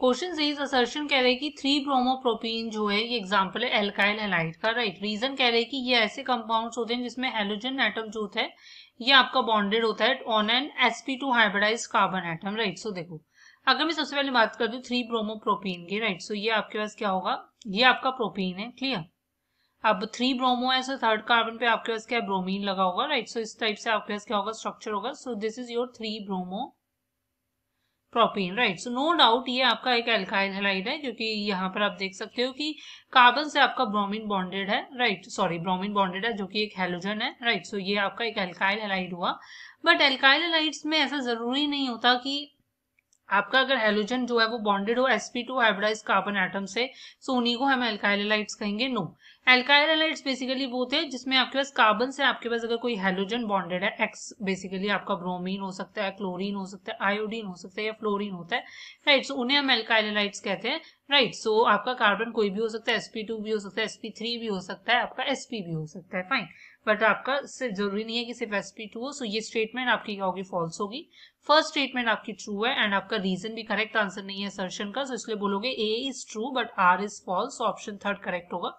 Question is assertion कह रहे कि थ्री ब्रोमोप्रोपीन जो है, ये एग्जांपल है एल्काइल हैलाइड का राइट रीजन कह रहे हैं कि ये ऐसे कंपाउंड्स होते हैं जिसमें हेलोजन एटम जो होता है, ये आपका बॉन्डेड होता है on an sp2 hybridise carbon atom right so देखो, अगर मैं सबसे पहले बात कर दूँ थ्री ब्रोमोप्रोपीन की राइट सो ये आपके पास क्या होगा? ये आपका प्रोपीन है क्लियर अब थ्री ब्रोमो है सो थर्ड कार्बन पे आपके पास क्या ब्रोमीन लगा होगा राइट सो इस टाइप से आपके पास क्या होगा? स्ट्रक्चर होगा। So this is your three bromopropene right so no doubt ये आपका एक एल्काइल हेलाइड है क्योंकि यहाँ पर आप देख सकते हो कि कार्बन से आपका ब्रोमीन बॉन्डेड है राइट सॉरी ब्रोमीन बॉन्डेड है, जो कि एक हेलोजन है राइट सो so, ये आपका एक एल्काइल हेलाइड हुआ। बट एल्काइल हेलाइड्स में ऐसा ज़रूरी नहीं होता कि आपका अगर हेलोजन जो है वो बॉन्डेड हो sp2 हाइब्रिडाइज कार्बन एटम से सो उन्हीं को हम एल्काइलाइट्स कहेंगे नो एल्काइलाइट्स बेसिकली वो हैं जिसमें आपके पास कार्बन से आपके पास अगर कोई हेलोजन बॉन्डेड है एक्स बेसिकली आपका ब्रोमीन हो सकता है क्लोरीन हो सकता है आयोडीन हो सकता है या फ्लोरीन होता है राइट सो उन्हें हम एल्काइलाइट्स कहते हैं राइट सो आपका कार्बन कोई भी हो सकता है sp2 भी हो सकता है sp3 भी हो सकता है, आपका एसपी भी हो सकता है फाइन बट आपका सिर्फ़ ज़रूरी नहीं है कि सिर्फ़ sp2 हो सो ये स्टेटमेंट आपकी क्या होगी? फॉल्स होगी. फ़र्स्ट स्टेटमेंट आपकी ट्रू है एंड आपका रीजन भी करेक्ट आंसर नहीं है सर्शन का सो इसलिए बोलोगे A is true but R is false option third correct होगा.